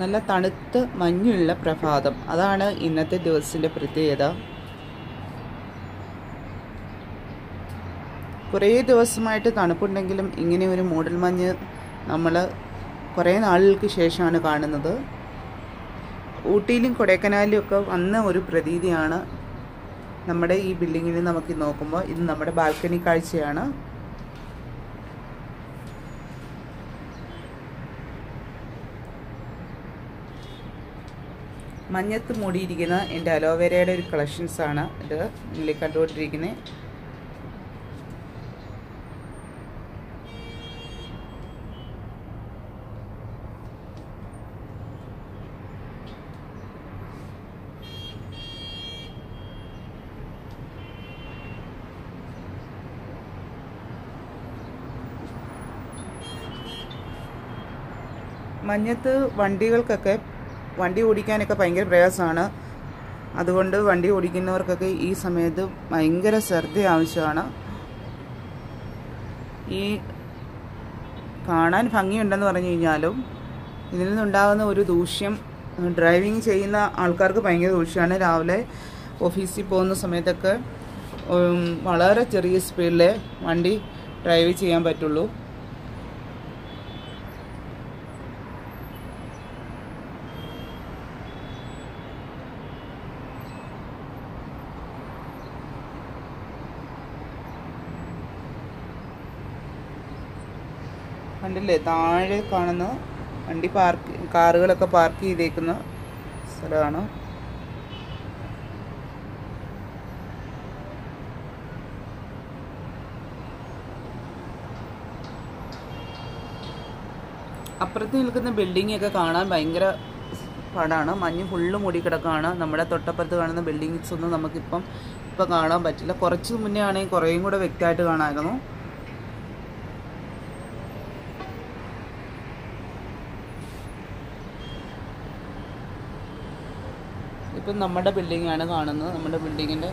നല്ല തണുത്ത് മഞ്ഞുള്ള പ്രഭാതം. അതാണ് ഇന്നത്തെ ദിവസത്തിന്റെ പ്രത്യേകത. കുറേ ദിവസമായിട്ട് തണുപ്പുണ്ടെങ്കിലും ഇങ്ങനെ ഒരു മൂടൽ മഞ്ഞ് നമ്മൾ കുറേ നാളുകൾക്ക് ശേഷമാണ് കാണുന്നത്. ഊട്ടിയിലും കൊടൈക്കനാലിലും ഒക്കെ വന്ന ഒരു പ്രതീതിയാണ് നമ്മുടെ ഈ ബിൽഡിങ്ങിൽ നമുക്ക് നോക്കുമ്പോൾ. ഇത് നമ്മുടെ ബാൽക്കണി കാഴ്ചയാണ്. മഞ്ഞത്ത് മൂടിയിരിക്കുന്ന എന്റെ അലോവേരയുടെ ഒരു കളക്ഷൻസ് ആണ് ഇത്. ഇതിൽ കണ്ടുകൊണ്ടിരിക്കുന്നത് മഞ്ഞത്ത് വണ്ടികൾക്കൊക്കെ വണ്ടി ഓടിക്കാനൊക്കെ ഭയങ്കര പ്രയാസമാണ്. അതുകൊണ്ട് വണ്ടി ഓടിക്കുന്നവർക്കൊക്കെ ഈ സമയത്ത് ഭയങ്കര ശ്രദ്ധ ആവശ്യമാണ്. ഈ കാണാൻ ഭംഗിയുണ്ടെന്ന് പറഞ്ഞു കഴിഞ്ഞാലും ഇതിൽ നിന്നുണ്ടാകുന്ന ഒരു ദൂഷ്യം ഡ്രൈവിങ് ചെയ്യുന്ന ആൾക്കാർക്ക് ഭയങ്കര ദൂഷ്യമാണ് രാവിലെ ഓഫീസിൽ പോകുന്ന സമയത്തൊക്കെ വളരെ ചെറിയ സ്പീഡിലെ വണ്ടി ഡ്രൈവ് ചെയ്യാൻ പറ്റുള്ളൂ. കണ്ടില്ലേ? താഴെ കാണുന്ന വണ്ടി പാർക്ക് കാറുകളൊക്കെ പാർക്ക് ചെയ്തേക്കുന്ന സ്ഥലമാണ്. അപ്പുറത്ത് നിൽക്കുന്ന ബിൽഡിംഗ് ഒക്കെ കാണാൻ ഭയങ്കര പാടാണ്. മഞ്ഞ് ഫുള്ള് മൂടിക്കിടക്കാണ്. നമ്മുടെ തൊട്ടപ്പുറത്ത് കാണുന്ന ബിൽഡിങ്സ് ഒന്നും നമുക്കിപ്പം ഇപ്പം കാണാൻ പറ്റില്ല. കുറച്ച് മുന്നേ ആണെങ്കിൽ കുറേയും കൂടെ വ്യക്തമായിട്ട് കാണാമായിരുന്നു. ഇപ്പം നമ്മുടെ ബിൽഡിങ്ങാണ് കാണുന്നത്. നമ്മുടെ ബിൽഡിങ്ങിന്റെ